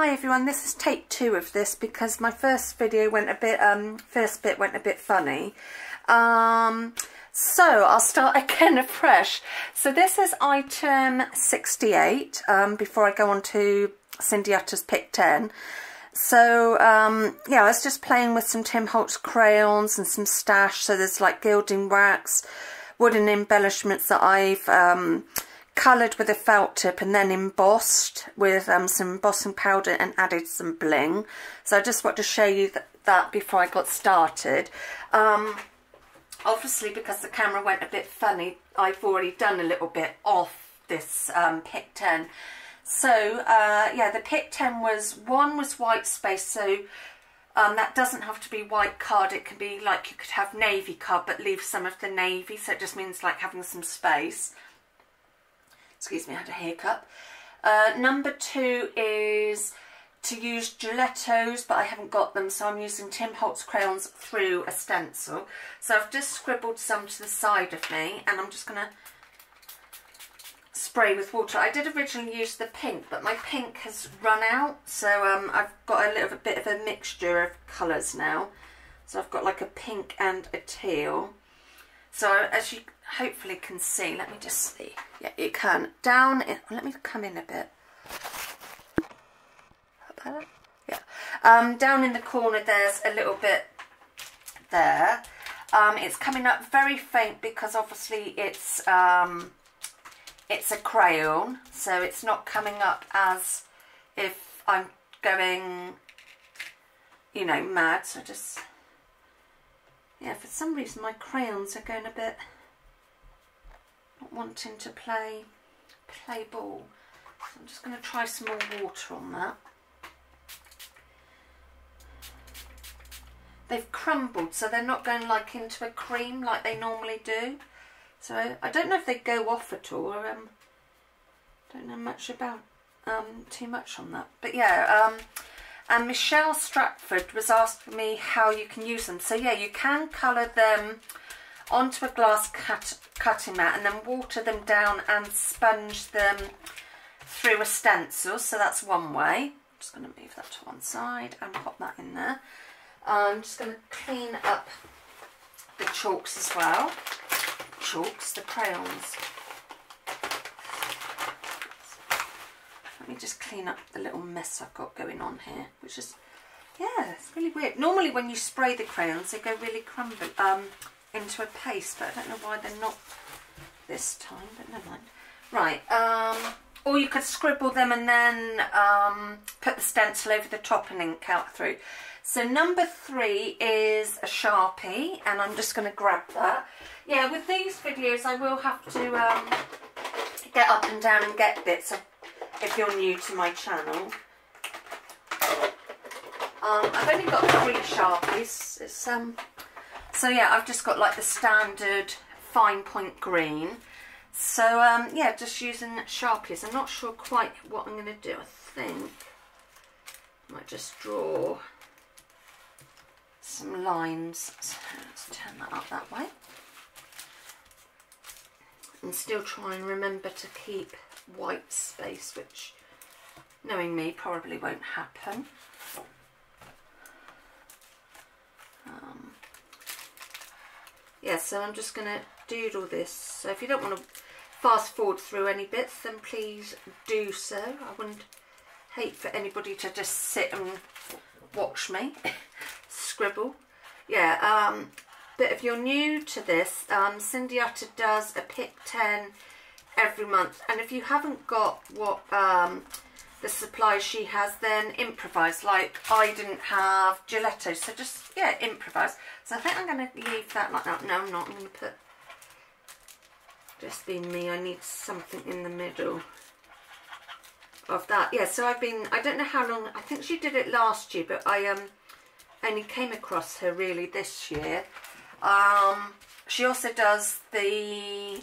Hi everyone, this is take two of this because my first video went a bit, um, first bit went a bit funny. Um, so I'll start again afresh. So this is item 68, um, before I go on to Cindy Utter's pick 10. So, um, yeah, I was just playing with some Tim Holtz crayons and some stash. So there's like gilding wax, wooden embellishments that I've, um, coloured with a felt tip and then embossed with um, some embossing powder and added some bling. So I just want to show you th that before I got started. Um, obviously because the camera went a bit funny, I've already done a little bit off this um, Pick 10. So uh, yeah, the Pick 10 was, one was white space, so um, that doesn't have to be white card. It can be like you could have navy card but leave some of the navy. So it just means like having some space. Excuse me, I had a hiccup. Uh, number two is to use Gelatos, but I haven't got them, so I'm using Tim Holtz crayons through a stencil. So I've just scribbled some to the side of me, and I'm just going to spray with water. I did originally use the pink, but my pink has run out, so um, I've got a little bit of a mixture of colours now. So I've got like a pink and a teal. So as you hopefully can see. Let me just see. Yeah, you can. Down, in, let me come in a bit. Yeah. Um, down in the corner there's a little bit there. Um, it's coming up very faint because obviously it's um, it's a crayon, so it's not coming up as if I'm going, you know, mad. So just, yeah, for some reason my crayons are going a bit not wanting to play play ball. So I'm just going to try some more water on that. They've crumbled, so they're not going like into a cream like they normally do. So I don't know if they go off at all. I um, don't know much about um, too much on that. But yeah, um, and Michelle Stratford was asking me how you can use them. So yeah, you can colour them onto a glass cut, cutting mat and then water them down and sponge them through a stencil. So that's one way. I'm just going to move that to one side and pop that in there. I'm just going to clean up the chalks as well. Chalks, the crayons. Let me just clean up the little mess I've got going on here, which is, yeah, it's really weird. Normally when you spray the crayons, they go really crumbly um, into a paste, but I don't know why they're not this time, but never mind. Right, um, or you could scribble them and then um, put the stencil over the top and ink out through. So number three is a Sharpie, and I'm just going to grab that. Yeah, with these videos I will have to um, get up and down and get bits if you're new to my channel. Um, I've only got three Sharpies. It's um, so yeah, I've just got like the standard fine point green. So um, yeah, just using Sharpies. I'm not sure quite what I'm going to do. I think I might just draw some lines. So let's turn that up that way. And still try and remember to keep white space, which knowing me probably won't happen. Um, yeah, so I'm just going to doodle this. So if you don't want to fast forward through any bits, then please do so. I wouldn't hate for anybody to just sit and watch me scribble. Yeah, um, but if you're new to this, um, Cindy Utter does a pick 10 every month. And if you haven't got what um, the supplies she has, then improvise. Like I didn't have Gelato, so just, yeah, improvise. So I think I'm going to leave that like that. No, I'm not. I'm going to put, just being me, I need something in the middle of that. Yeah, so I've been, I don't know how long, I think she did it last year, but I um only came across her really this year. Um, she also does the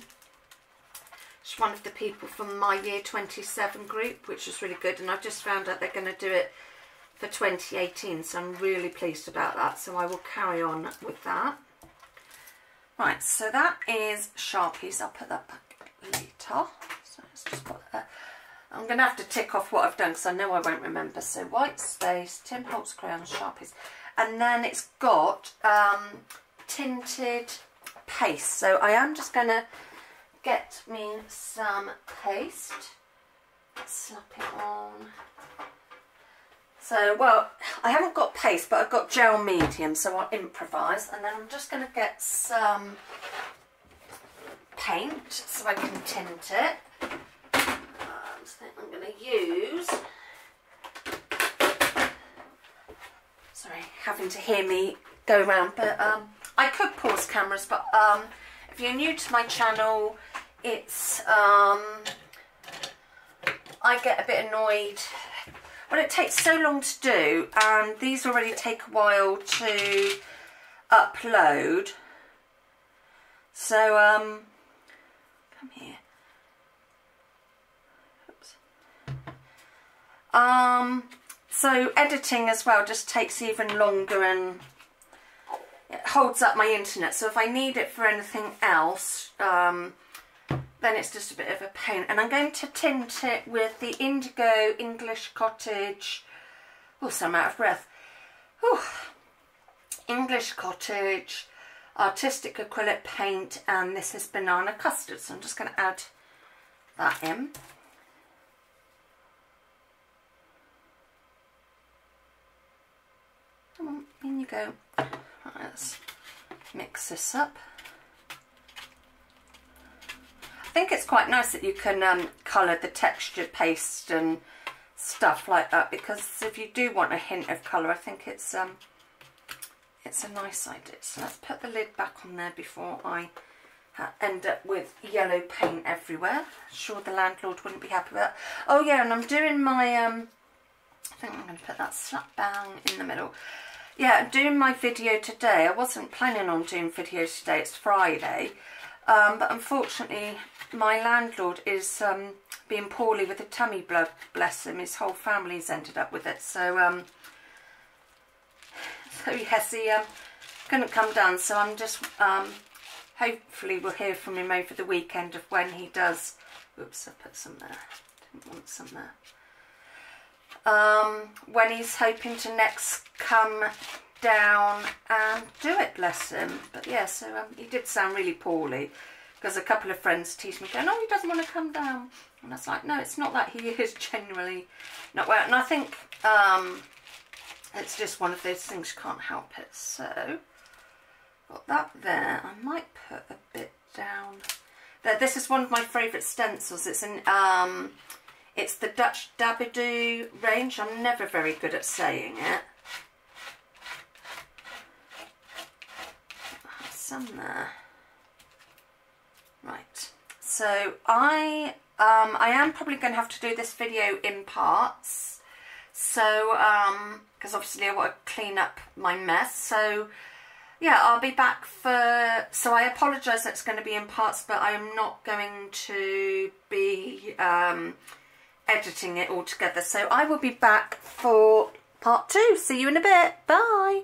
She's one of the people from my year 27 group, which is really good. And I've just found out they're going to do it for 2018. So I'm really pleased about that. So I will carry on with that. Right, so that is Sharpies. I'll put that back later. So let's just put that. I'm going to have to tick off what I've done because I know I won't remember. So white space, Tim Holtz crayon, Sharpies. And then it's got um, tinted paste. So I am just going to get me some paste. Slap it on. So, well, I haven't got paste, but I've got gel medium, so I'll improvise. And then I'm just going to get some paint so I can tint it. I'm going to use, sorry, having to hear me go around, but um, I could pause cameras, but um, if you're new to my channel, it's, um, I get a bit annoyed. Well it takes so long to do and these already take a while to upload. So um come here. Oops. um so editing as well just takes even longer and it holds up my internet. So if I need it for anything else um then it's just a bit of a pain. And I'm going to tint it with the Indigo English Cottage. Oh, so I'm out of breath. Whew. English Cottage Artistic Acrylic Paint and this is Banana Custard. So I'm just going to add that in. Come on, in you go. Right, let's mix this up think it's quite nice that you can um, colour the texture paste and stuff like that because if you do want a hint of colour I think it's um it's a nice idea. So let's put the lid back on there before I uh, end up with yellow paint everywhere. Sure the landlord wouldn't be happy with that. Oh yeah and I'm doing my um I think I'm going to put that slap bang in the middle. Yeah, doing my video today. I wasn't planning on doing videos today. It's Friday. Um, but unfortunately, my landlord is um, being poorly with a tummy bug, bless him. His whole family's ended up with it. So, um, so yes, he um, couldn't come down. So I'm just, um, hopefully we'll hear from him over the weekend of when he does. Oops, I put some there. Didn't want some there. Um, when he's hoping to next come down and do it, bless him. But yeah, so um, he did sound really poorly because a couple of friends teased me going, oh, he doesn't want to come down. And I was like, no, it's not that he is generally not well. And I think um, it's just one of those things you can't help it. So, got that there. I might put a bit down there. This is one of my favourite stencils. It's an um, it's the Dutch Dabadoo range. I'm never very good at saying it. Some there. Right, so I um, I am probably going to have to do this video in parts. So, because um, obviously I want to clean up my mess. So, yeah, I'll be back for... So I apologise that it's going to be in parts, but I am not going to be um, editing it all together. So I will be back for part two. See you in a bit. Bye.